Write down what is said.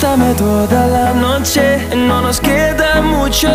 Dame toda la noche, no nos queda mucho